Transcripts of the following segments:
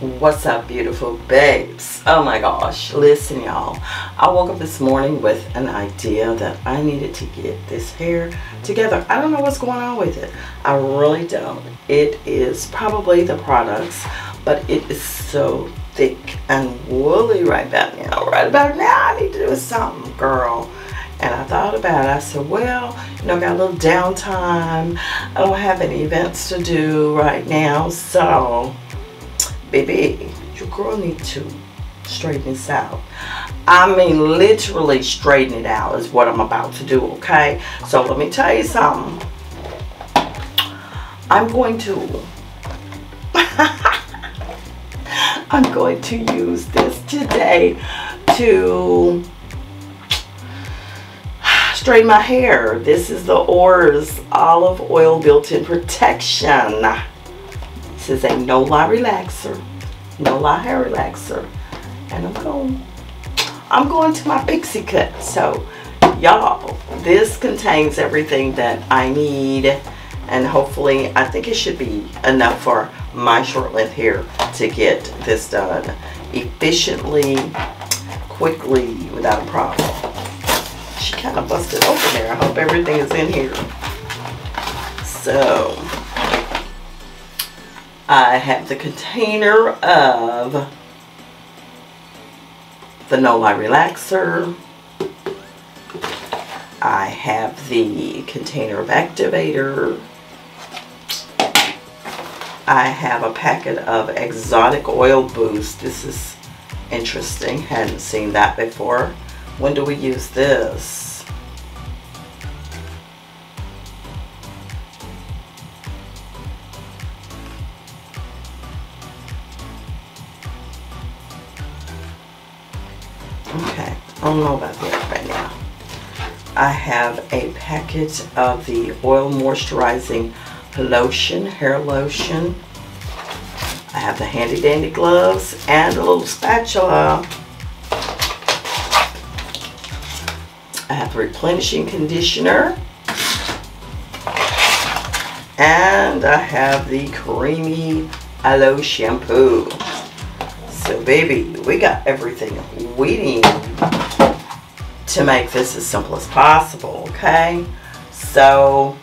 What's up, beautiful babes? Oh my gosh, listen, y'all. I woke up this morning with an idea that I needed to get this hair together. I don't know what's going on with it. I really don't. It is probably the products, but it is so thick and woolly right about now. Right about now, I need to do something, girl. And I thought about it. I said, well, you know, I got a little downtime. I don't have any events to do right now, so baby, your girl need to straighten this out. I mean, literally straighten it out is what I'm about to do, okay? So let me tell you something. I'm going to, I'm going to use this today to straighten my hair. This is the ORS Olive Oil Built-In Protection. Is a no lye relaxer, no lye hair relaxer. And I'm going, I'm going to my pixie cut. So y'all, this contains everything that I need. And hopefully, I think it should be enough for my short length hair to get this done efficiently, quickly, without a problem. She kind of busted open there. I hope everything is in here. So, I have the container of the No Lye Relaxer. I have the container of activator. I have a packet of exotic oil boost. This is interesting. Hadn't seen that before. When do we use this? I have a packet of the oil moisturizing lotion, hair lotion. I have the handy dandy gloves and a little spatula. I have the replenishing conditioner. And I have the creamy aloe shampoo. So baby, we got everything we need to make this as simple as possible, okay? So,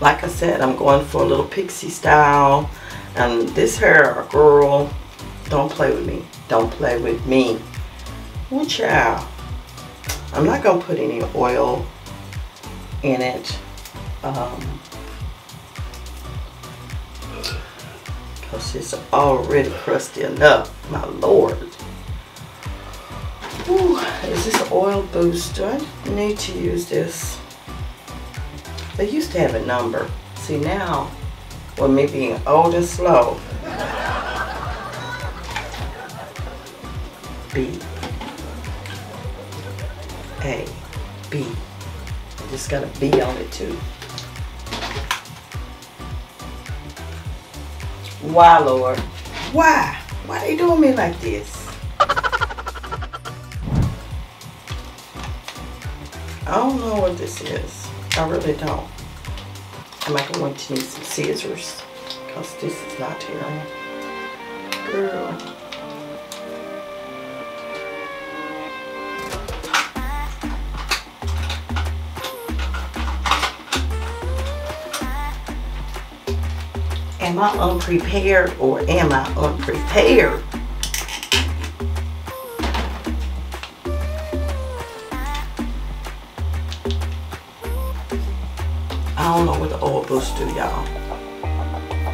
like I said, I'm going for a little pixie style. And this hair, girl, don't play with me. Don't play with me. Ooh, child. I'm not going to put any oil in it um, because it's already crusty enough, my lord. Ooh, is this an oil booster? I need to use this? They used to have a number. See now, with me being old and slow. B. A. B. Just got a B on it too. Why, Lord? Why? Why they doing me like this? I don't know what this is. I really don't. I might going to need some scissors because this is not tearing. Girl. Am I unprepared or am I unprepared? I don't know what the oil boost do, y'all.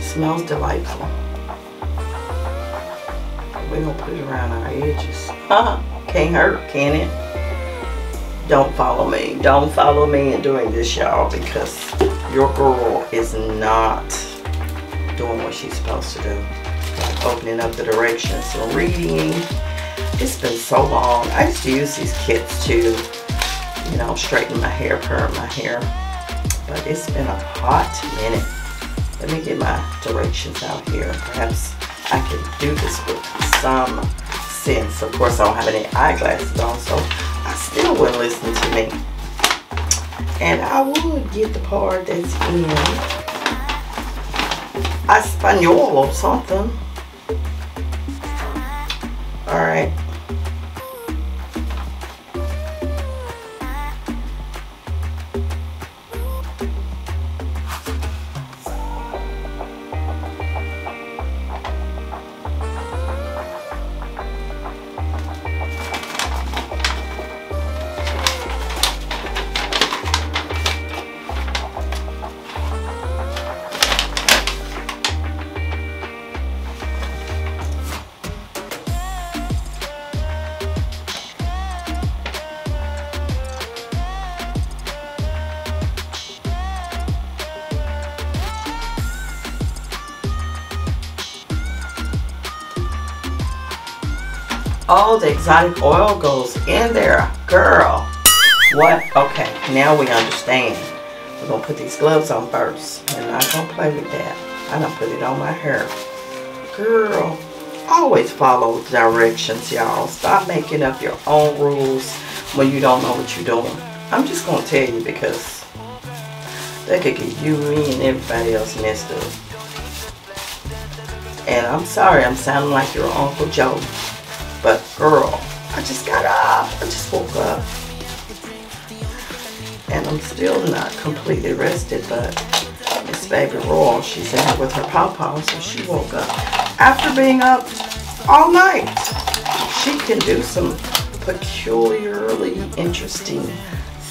Smells delightful. We're gonna put it around our edges. Huh? Can't hurt, can it? Don't follow me. Don't follow me in doing this, y'all, because your girl is not doing what she's supposed to do. Opening up the directions and reading. It's been so long. I used to use these kits to, you know, straighten my hair, perm my hair. But it's been a hot minute. Let me get my directions out here. Perhaps I can do this with some sense. Of course, I don't have any eyeglasses on, so I still wouldn't listen to me. And I would get the part that's in Espanol or something. Um Alright. All the exotic oil goes in there. Girl, what? Okay, now we understand. We're going to put these gloves on first. We're not going to play with that. I don't put it on my hair. Girl, always follow directions, y'all. Stop making up your own rules when you don't know what you're doing. I'm just going to tell you because they could get you, me, and everybody else messed up. And I'm sorry, I'm sounding like your Uncle Joe. But girl, I just got up. I just woke up. And I'm still not completely rested, but Miss Baby Royal, she's in here with her pawpaw, so she woke up. After being up all night, she can do some peculiarly interesting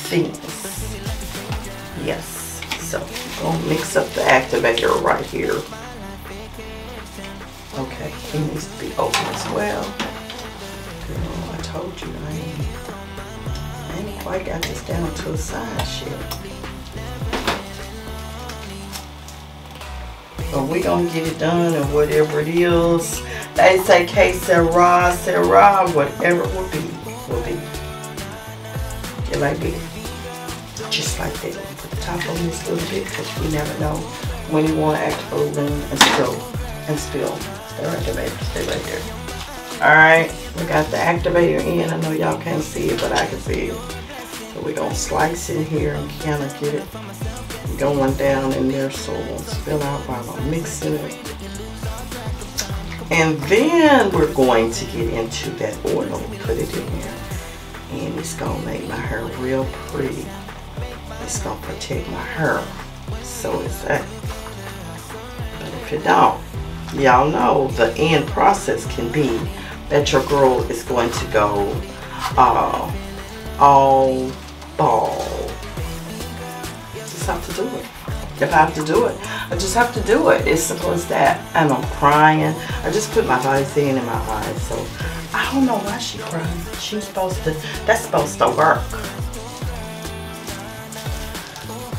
things. Yes, so I'm going to mix up the activator right here. Okay, it needs to be open as well. Girl, I told you I ain't, I ain't quite got this down to a science yet. But we gonna get it done and whatever it is. They say Que sera, sera, whatever it will be, will be. Get like that. Just like that. Put the top on this little bit because we never know when you want to activate and spill and spill. Stay right there, baby. Stay right there. Alright, we got the activator in. I know y'all can't see it, but I can see it. So we're going to slice in here and kind of get it going down in there so it won't spill out while I'm mixing it. And then we're going to get into that oil, put it in there. And it's going to make my hair real pretty. It's going to protect my hair. So is that. But if it don't, y'all know the end process can be that your girl is going to go uh, all ball. Just have to do it. If I have to do it, I just have to do it. It's simple as that. And I'm crying. I just put my Visine in my eyes. So I don't know why she crying. She's supposed to, that's supposed to work.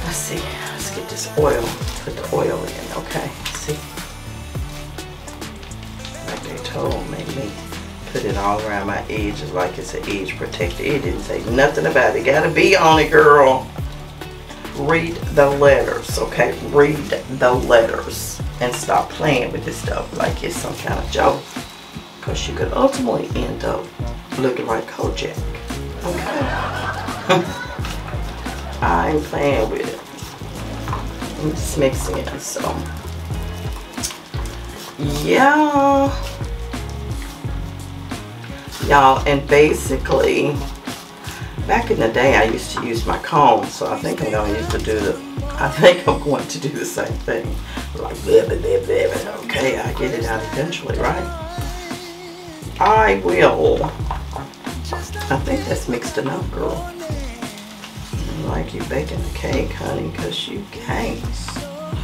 Let's see. Let's get this oil. Put the oil in. Okay. See? Like they told me put it all around my edges like it's an edge protector. It didn't say nothing about it. Gotta be on it, girl. Read the letters, okay? Read the letters and stop playing with this stuff like it's some kind of joke. Because you could ultimately end up looking like Kojak, okay? I ain't playing with it. I'm just mixing it, so. Yeah y'all and basically back in the day I used to use my comb so I think I'm going to use to do the I think I'm going to do the same thing. Like blah, blah, blah, blah. okay I get it out eventually right? I will. I think that's mixed enough girl. Like you baking the cake honey because you can't.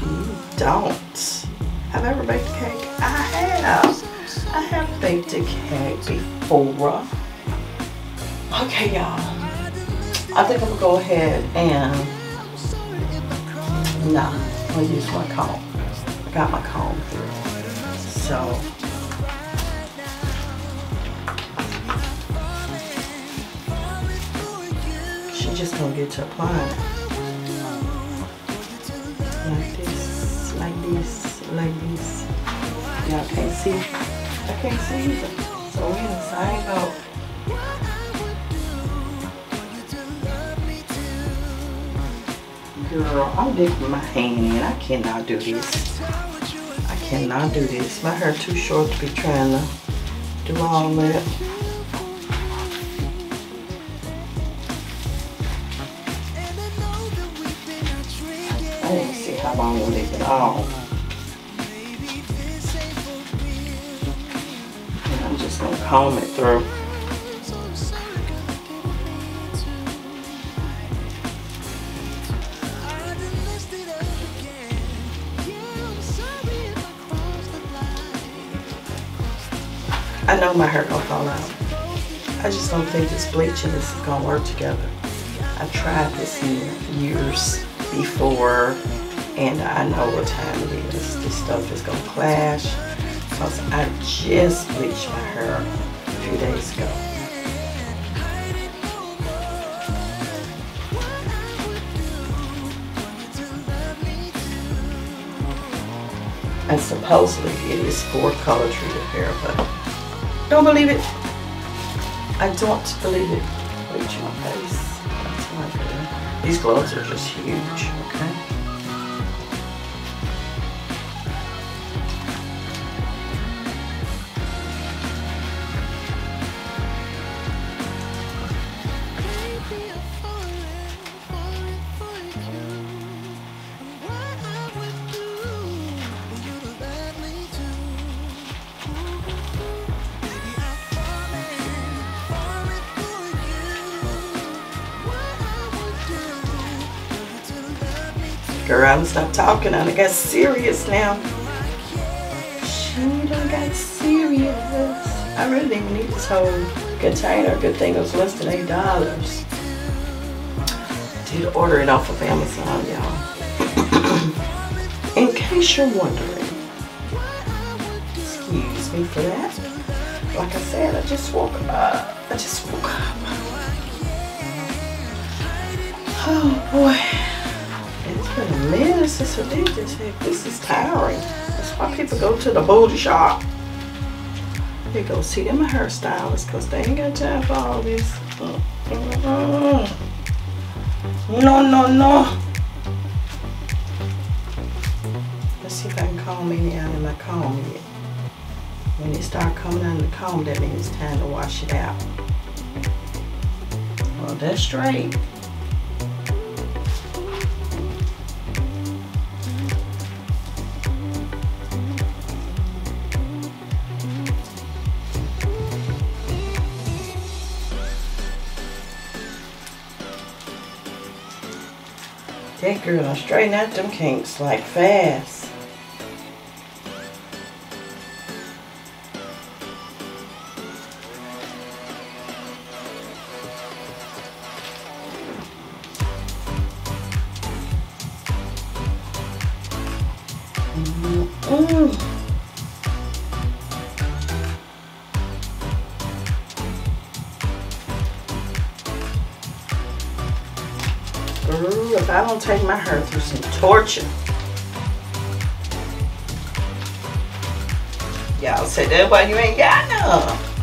You don't. Have I ever baked a cake? I have have baked a before. Okay, y'all. I think I'm gonna go ahead and nah, I'm gonna use my comb. I got my comb here. So she's just gonna get to applying like this, like this, like this. Y'all can't see. I can't see either. So we in the. Girl, I'm digging my hand. I cannot do this. I cannot do this. My hair too short to be trying to do all that. I didn't see how long we'll leave it on. Through. I know my hair gonna fall out. I just don't think this bleaching is gonna work together. I tried this years before and I know what time it is. This stuff is gonna clash because I just bleached my hair a few days ago. And supposedly it is for color treated hair, but don't believe it. I don't believe it. Bleach my face. These gloves are just huge, okay? Stop talking. I got serious now. She done got serious. I really didn't need this whole container. Good thing it was less than eight dollars. Did order it off of Amazon, y'all. In case you're wondering. Excuse me for that. Like I said, I just woke up. I just woke up. Oh boy. It's been a minute since I did this. This is tiring. That's why people go to the booty shop. They go see them hairstylists because they ain't got time for all this. Uh, uh, uh. No, no, no. Let's see if I can comb any out of my comb yet. When it start coming out of the comb, that means it's time to wash it out. Well, that's straight. That girl I straighten out them kinks like fast. Mm I take my hair through some torture. Y'all say that why you ain't got none.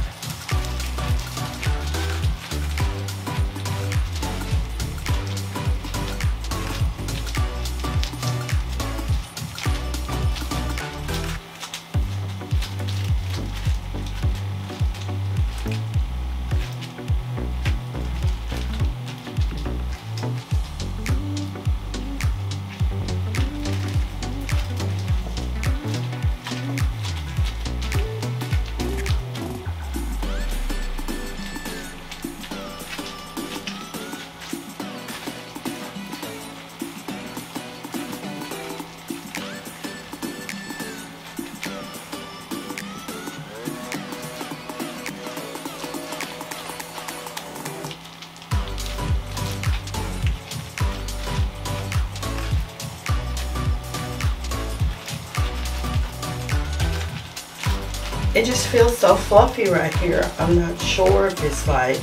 It just feels so fluffy right here. I'm not sure if it's like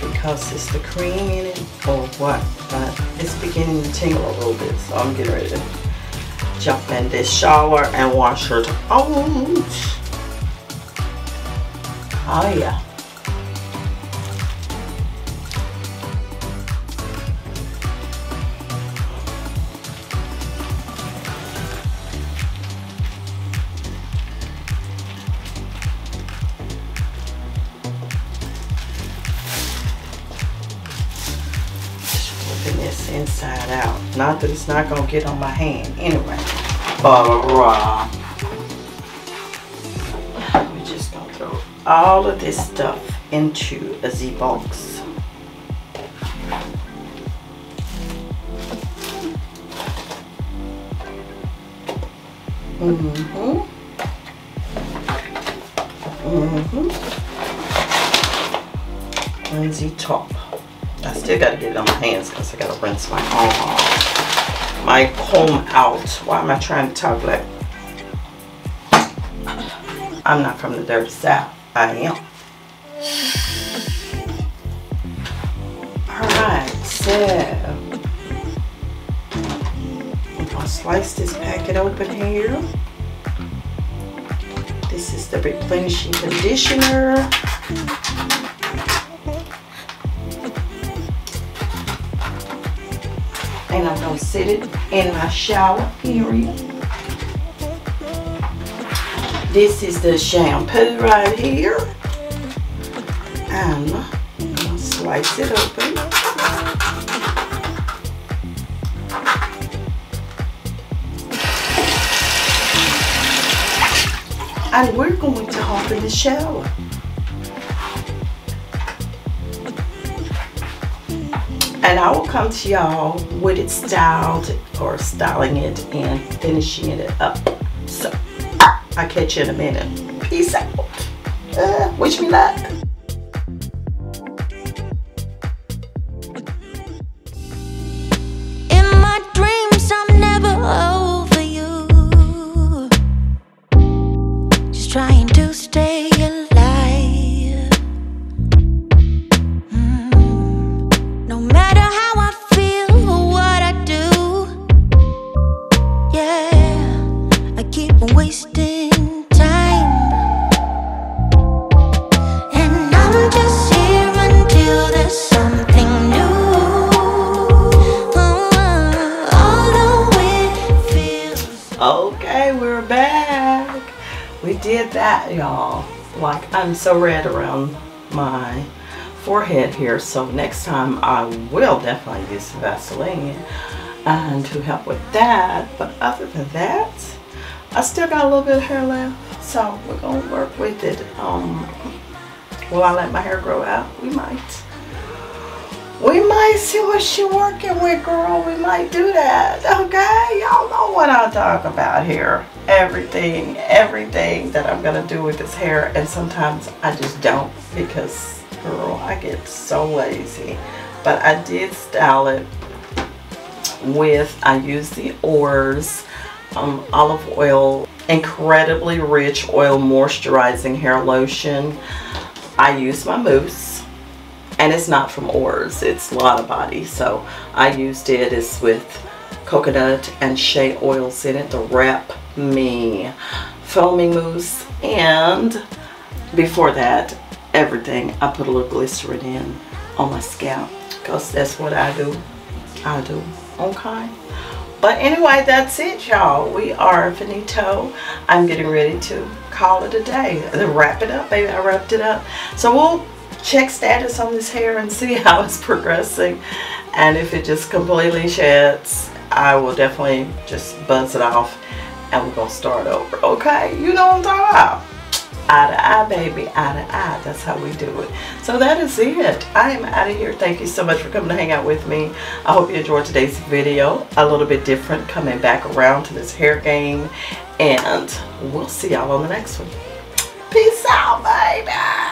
because it's the cream in it or what, but it's beginning to tingle a little bit. So I'm getting ready to jump in this shower and wash her out. Oh yeah. Not that it's not gonna get on my hand anyway. We're just gonna throw all of this stuff into a Z box. Mm-hmm. Mm-hmm. Lindsay top. I still gotta get it on my hands because I gotta rinse my comb off. My comb out. Why am I trying to talk like I'm not from the dirty south. I am. Alright, so gonna slice this packet open here. This is the replenishing conditioner. Gonna sit it in my shower area. This is the shampoo right here. I'm gonna slice it open. And we're going to hop in the shower. And I will come to y'all with it styled or styling it and finishing it up. So, I'll catch you in a minute. Peace out. Uh, wish me luck. Okay, we're back. We did that, y'all. Like, I'm so red around my forehead here, so next time I will definitely use Vaseline and to help with that. But other than that, I still got a little bit of hair left, so we're gonna work with it. Um, will I let my hair grow out? We might. We might see what she working with, girl. We might do that. Okay, y'all know what I talk about here. Everything, everything that I'm gonna do with this hair, and sometimes I just don't because, girl, I get so lazy. But I did style it with. I used the ORS um, olive oil, incredibly rich oil moisturizing hair lotion. I use my mousse and it's not from ORS, it's Lottabody. So I used it, it's with coconut and shea oils in it to wrap me foaming mousse. And before that, everything, I put a little glycerin in on my scalp because that's what I do. I do, okay? But anyway, that's it, y'all. We are finito. I'm getting ready to call it a day. Wrap it up, baby. I wrapped it up. So we'll check status on this hair and see how it's progressing. And if it just completely sheds, I will definitely just buzz it off and we're going to start over. Okay? You know what I'm talking about. Eye to eye, baby. Eye to eye. That's how we do it. So that is it. I am out of here. Thank you so much for coming to hang out with me. I hope you enjoyed today's video. A little bit different coming back around to this hair game. And we'll see y'all on the next one. Peace out, baby.